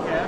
Okay,